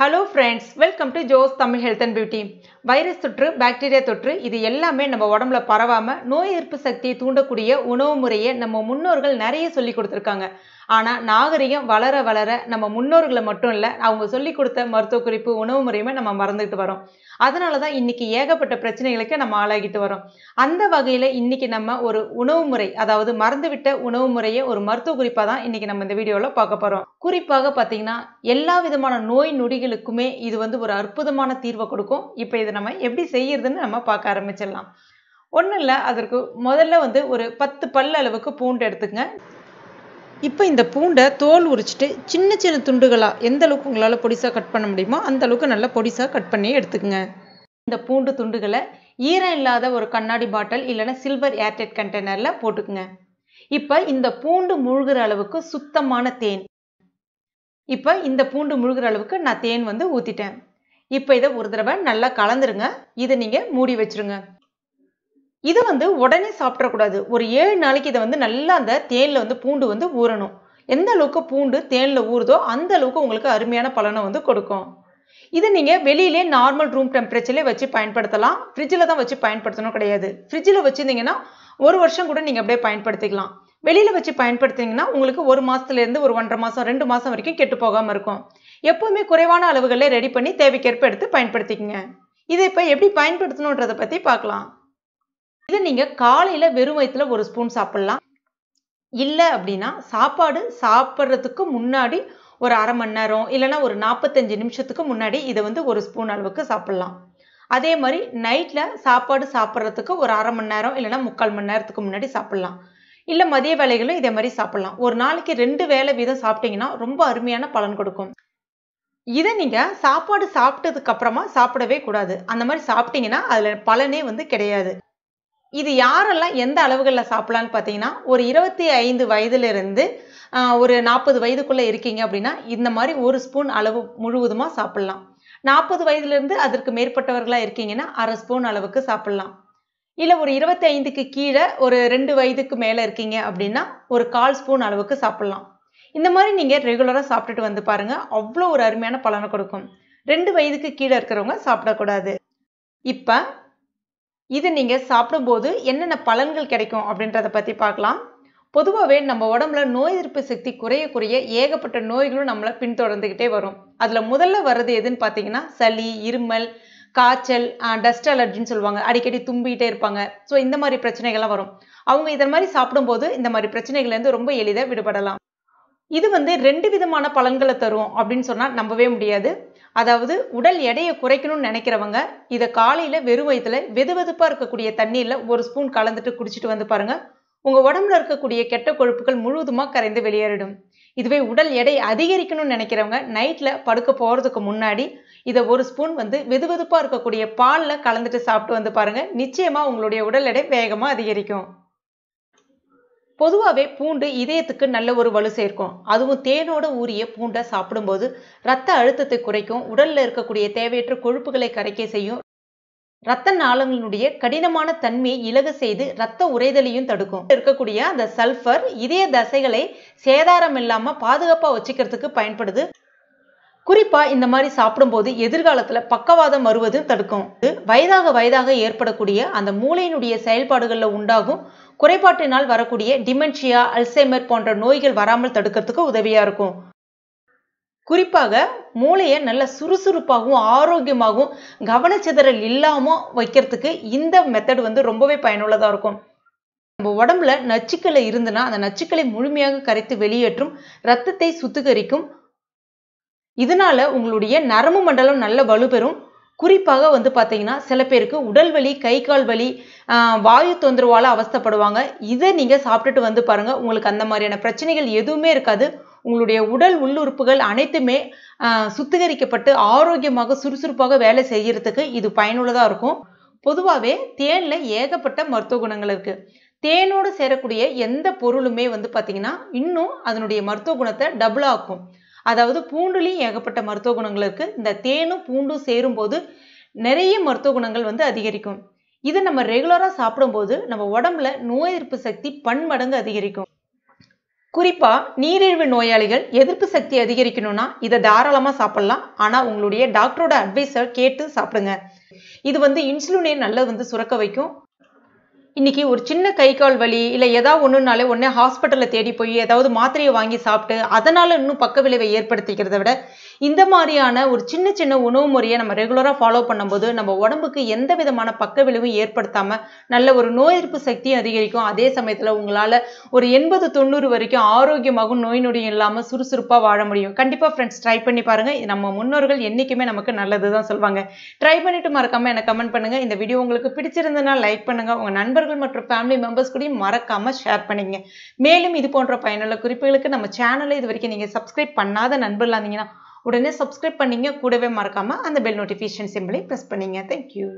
Hello friends welcome to Jos Tamil health and beauty virus தொற்று bacteria தொற்று இது எல்லாமே நம்ம உடம்புல பரவாம நோய் எதிர்ப்பு சக்தியை தூண்டக்கூடிய உணவு முறையை நம்ம முன்னோர்கள் நிறைய சொல்லி கொடுத்துருக்காங்க. ஆனால் நாகரிகம் வளர வளர நம்ம முன்னோர்களை மட்டும் இல்லை அவங்க சொல்லி கொடுத்த மருத்துவ குறிப்பு உணவு முறையுமே நம்ம மறந்துக்கிட்டு வரோம். அதனால தான் இன்னைக்கு ஏகப்பட்ட பிரச்சனைகளுக்கு நம்ம ஆளாகிட்டு வரோம். அந்த வகையில் இன்னைக்கு நம்ம ஒரு உணவு முறை அதாவது மறந்துவிட்ட உணவு முறையை ஒரு மருத்துவ குறிப்பாக தான் இன்னைக்கு நம்ம இந்த வீடியோவில் பார்க்க போகிறோம் குறிப்பாக பார்த்தீங்கன்னா எல்லா விதமான நோய் நொடிகளுக்குமே இது வந்து ஒரு அற்புதமான தீர்வை கொடுக்கும். இப்போ இதை நம்ம எப்படி செய்யறதுன்னு நம்ம பார்க்க ஆரம்பிச்சிடலாம். ஒன்றும் இல்லை அதற்கு முதல்ல வந்து ஒரு பத்து பல் அளவுக்கு பூண்டு எடுத்துக்கங்க. இப்போ இந்த பூண்டை தோல் உரிச்சிட்டு சின்ன சின்ன துண்டுகளாக எந்த அளவுக்கு உங்களால் பொடிசாக கட் பண்ண முடியுமோ அந்த அளவுக்கு நல்லா பொடிசாக கட் பண்ணி எடுத்துக்கங்க. இந்த பூண்டு துண்டுகளை ஈரம் இல்லாத ஒரு கண்ணாடி பாட்டில் இல்லைன்னா சில்வர் ஏர்டெட் கண்டெய்னரில் போட்டுக்குங்க. இப்போ இந்த பூண்டு முழுகிற அளவுக்கு சுத்தமான தேன். இப்போ இந்த பூண்டு முழுகிற அளவுக்கு நான் தேன் வந்து ஊற்றிட்டேன் இப்போ இதை ஒரு தடவை நல்லா கலந்துருங்க. இதை நீங்கள் மூடி வச்சிருங்க. இது வந்து உடனே சாப்பிடக்கூடாது. ஒரு ஏழு நாளைக்கு இதை வந்து நல்லா அந்த தேனில் வந்து பூண்டு வந்து ஊறணும். எந்த அளவுக்கு பூண்டு தேனில் ஊறுதோ அந்த அளவுக்கு உங்களுக்கு அருமையான பலனை வந்து கொடுக்கும். இது நீங்கள் வெளியிலே நார்மல் ரூம் டெம்பரேச்சர்லேயே வச்சு பயன்படுத்தலாம். ஃப்ரிட்ஜில் தான் வச்சு பயன்படுத்தணும் கிடையாது. ஃப்ரிட்ஜில் வச்சுருந்தீங்கன்னா ஒரு வருஷம் கூட நீங்கள் அப்படியே பயன்படுத்திக்கலாம். வெளியில் வச்சு பயன்படுத்திங்கன்னா உங்களுக்கு ஒரு மாதத்துலேருந்து ஒரு ஒன்றரை மாதம் ரெண்டு மாதம் வரைக்கும் கெட்டு போகாமல் இருக்கும். எப்போவுமே குறைவான அளவுகளில் ரெடி பண்ணி தேவைக்கேற்ப எடுத்து பயன்படுத்திக்கங்க. இதை இப்போ எப்படி பயன்படுத்தணுன்றதை பற்றி பார்க்கலாம். இது நீங்கள் காலையில் வெறும் வயிற்றுல ஒரு ஸ்பூன் சாப்பிட்லாம். இல்லை அப்படின்னா சாப்பாடு சாப்பிட்றதுக்கு முன்னாடி ஒரு அரை மணி நேரம் இல்லைன்னா ஒரு நாற்பத்தஞ்சு நிமிஷத்துக்கு முன்னாடி இதை வந்து ஒரு ஸ்பூன் அளவுக்கு சாப்பிட்லாம். அதே மாதிரி நைட்டில் சாப்பாடு சாப்பிட்றதுக்கு ஒரு அரை மணி நேரம் இல்லைன்னா முக்கால் மணி நேரத்துக்கு முன்னாடி சாப்பிட்லாம். இல்லை மதிய வேலைகளும் இதே மாதிரி சாப்பிட்லாம். ஒரு நாளைக்கு ரெண்டு வேலை வீதம் சாப்பிட்டீங்கன்னா ரொம்ப அருமையான பலன் கொடுக்கும். இதை நீங்கள் சாப்பாடு சாப்பிட்டதுக்கு அப்புறமா சாப்பிடவே கூடாது. அந்த மாதிரி சாப்பிட்டீங்கன்னா அதில் பலனே வந்து கிடையாது. இது யாரெல்லாம் எந்த அளவுகளில் சாப்பிட்லான்னு பார்த்தீங்கன்னா ஒரு இருபத்தி ஐந்து வயதுலேருந்து ஒரு நாற்பது வயதுக்குள்ளே இருக்கீங்க அப்படின்னா இந்த மாதிரி ஒரு ஸ்பூன் அளவு முழுவதுமாக சாப்பிட்லாம். நாற்பது வயதுலேருந்து அதற்கு மேற்பட்டவர்களாக இருக்கீங்கன்னா அரை ஸ்பூன் அளவுக்கு சாப்பிட்லாம். இல்லை ஒரு இருபத்தி ஐந்துக்கு கீழே ஒரு ரெண்டு வயதுக்கு மேலே இருக்கீங்க அப்படின்னா ஒரு கால் ஸ்பூன் அளவுக்கு சாப்பிட்லாம். இந்த மாதிரி நீங்கள் ரெகுலராக சாப்பிட்டுட்டு வந்து பாருங்கள் அவ்வளோ ஒரு அருமையான பலனை கொடுக்கும். ரெண்டு வயதுக்கு கீழே இருக்கிறவங்க சாப்பிடக்கூடாது. இப்போ இது நீங்கள் சாப்பிடும்போது என்னென்ன பலன்கள் கிடைக்கும் அப்படின்றத பற்றி பார்க்கலாம். பொதுவாகவே நம்ம உடம்புல நோய் எதிர்ப்பு சக்தி குறைய குறைய ஏகப்பட்ட நோய்களும் நம்மளை பின்தொடர்ந்துக்கிட்டே வரும். அதில் முதல்ல வர்றது எதுன்னு பார்த்தீங்கன்னா சளி இருமல் காய்ச்சல் டஸ்ட் அலர்ஜின்னு சொல்லுவாங்க. அடிக்கடி தும்பிக்கிட்டே இருப்பாங்க. ஸோ இந்த மாதிரி பிரச்சனைகள்லாம் வரும். அவங்க இதை மாதிரி சாப்பிடும்போது இந்த மாதிரி பிரச்சனைகள்லேருந்து ரொம்ப எளிதாக விடுபடலாம். இது வந்து ரெண்டு விதமான பலன்களை தரும் அப்படின்னு சொன்னால் நம்பவே முடியாது. அதாவது உடல் எடையை குறைக்கணும்னு நினைக்கிறவங்க இதை காலையில் வெறும் வயிற்றுல வெது வெதுப்பாக இருக்கக்கூடிய தண்ணீரில் ஒரு ஸ்பூன் கலந்துட்டு குடிச்சிட்டு வந்து பாருங்க. உங்கள் உடம்புல இருக்கக்கூடிய கெட்ட கொழுப்புகள் முழுவதுமாக கரைந்து வெளியேறிடும். இதுவே உடல் எடை அதிகரிக்கணும்னு நினைக்கிறவங்க நைட்டில் படுக்க போகிறதுக்கு முன்னாடி இதை ஒரு ஸ்பூன் வந்து வெது வெதுப்பாக இருக்கக்கூடிய பாலில் கலந்துட்டு சாப்பிட்டு வந்து பாருங்கள் நிச்சயமாக உங்களுடைய உடல் எடை வேகமாக அதிகரிக்கும். பொதுவாகவே பூண்டு இதயத்துக்கு நல்ல ஒரு வலு சேர்க்கும். அதுவும் தேனோட ஊறிய பூண்டை சாப்பிடும்போது ரத்த அழுத்தத்தை குறைக்கும் உடலில் இருக்கக்கூடிய தேவையற்ற கொழுப்புகளை கரைக்க செய்யும். இரத்த நாளங்களினுடைய கடினமான தன்மையை இலக செய்து இரத்த உறைதலையும் தடுக்கும். இருக்கக்கூடிய அந்த சல்ஃபர் இதய தசைகளை சேதாரம் இல்லாமல் பாதுகாப்பாக வச்சுக்கிறதுக்கு பயன்படுது. குறிப்பா இந்த மாதிரி சாப்பிடும்போது எதிர்காலத்துல பக்கவாதம் வருவதும் தடுக்கும். வயதாக வயதாக ஏற்படக்கூடிய அந்த மூளையினுடைய செயல்பாடுகளில் உண்டாகும். குறைபாட்டினால் வரக்கூடிய டிமென்ஷியா அல்சைமர் போன்ற நோய்கள் வராமல் தடுக்கிறதுக்கு உதவியா இருக்கும். குறிப்பாக மூளையை நல்ல சுறுசுறுப்பாகவும் ஆரோக்கியமாகவும் கவனச்சிதறல் இல்லாமல் வைக்கிறதுக்கு இந்த மெத்தட் வந்து ரொம்பவே பயனுள்ளதாக இருக்கும். நம்ம உடம்புல நச்சுக்களை இருந்துன்னா அந்த நச்சுக்களை முழுமையாக கரைத்து வெளியேற்றும் ரத்தத்தை சுத்திகரிக்கும் இதனால உங்களுடைய நரம்பு மண்டலம் நல்ல வலுப்பெறும் குறிப்பாக வந்து பார்த்தீங்கன்னா சில பேருக்கு உடல் வலி கை கால் வலி வாயு தொந்தரவால் அவஸ்தப்படுவாங்க. இதை நீங்கள் சாப்பிட்டுட்டு வந்து பாருங்கள் உங்களுக்கு அந்த மாதிரியான பிரச்சனைகள் எதுவுமே இருக்காது. உங்களுடைய உடல் உள்ளுறுப்புகள் அனைத்துமே சுத்திகரிக்கப்பட்டு ஆரோக்கியமாக சுறுசுறுப்பாக வேலை செய்கிறதுக்கு இது பயனுள்ளதாக இருக்கும். பொதுவாகவே தேனில் ஏகப்பட்ட மருத்துவ குணங்கள் இருக்குது தேனோடு சேரக்கூடிய எந்த பொருளுமே வந்து பார்த்திங்கன்னா இன்னும் அதனுடைய மருத்துவ குணத்தை டபுள் ஆக்கும். அதாவது பூண்டுலேயும் ஏகப்பட்ட மருத்துவ குணங்கள் இருக்குது இந்த தேனும் பூண்டும் சேரும்போது நிறைய மருத்துவ குணங்கள் வந்து அதிகரிக்கும். இதை நம்ம ரெகுலராக சாப்பிடும்போது நம்ம உடம்புல நோய் எதிர்ப்பு சக்தி பன்மடங்கு அதிகரிக்கும். குறிப்பா நீரிழிவு நோயாளிகள் எதிர்ப்பு சக்தி அதிகரிக்கணும்னா இதை தாராளமா சாப்பிடலாம். ஆனா உங்களுடைய டாக்டரோட அட்வைஸை கேட்டு சாப்பிடுங்க. இது வந்து இன்சுலினை நல்லா வந்து சுரக்க வைக்கும். இன்றைக்கி ஒரு சின்ன கை கால் வலி இல்லை ஏதாவது ஒன்றுனாலே உடனே ஹாஸ்பிட்டலில் தேடி போய் ஏதாவது மாத்திரையை வாங்கி சாப்பிட்டு அதனால் இன்னும் பக்க விளைவை ஏற்படுத்திக்கிறத விட இந்த மாதிரியான ஒரு சின்ன சின்ன உணவு முறையை நம்ம ரெகுலராக ஃபாலோ பண்ணும்போது நம்ம உடம்புக்கு எந்த விதமான பக்க விளைவும் ஏற்படுத்தாமல் நல்ல ஒரு நோய் எதிர்ப்பு சக்தியும் அதிகரிக்கும். அதே சமயத்தில் உங்களால் ஒரு எண்பது தொண்ணூறு வரைக்கும் ஆரோக்கியமாகவும் நோய் நொடியும் இல்லாமல் சுறுசுறுப்பாக வாழ முடியும். கண்டிப்பாக ஃப்ரெண்ட்ஸ் ட்ரை பண்ணி பாருங்க. இது நம்ம முன்னோர்கள் என்றைக்குமே நமக்கு நல்லது தான் சொல்லுவாங்க ட்ரை பண்ணிட்டு மறக்காம எனக்கு கமெண்ட் பண்ணுங்க. இந்த வீடியோ உங்களுக்கு பிடிச்சிருந்ததுன்னா லைக் பண்ணுங்க. உங்கள் நண்பர்கள் மற்றும் ஃபேமிலி மெம்பர்ஸ் கூடயும் மறக்காமல் ஷேர் பண்ணிங்க மேலும் இது போன்ற பயனுள்ள குறிப்புகளுக்கு நம்ம சேனலை இது வரைக்கும் நீங்கள் சப்ஸ்கிரைப் பண்ணாத நண்பர்களாக இருந்தீங்கன்னா உடனே சப்ஸ்கிரைப் பண்ணீங்க கூடவே மறக்காமல் அந்த பெல் நோட்டிஃபிகேஷன் சிம்பிளை ப்ரெஸ் பண்ணீங்க. Thank you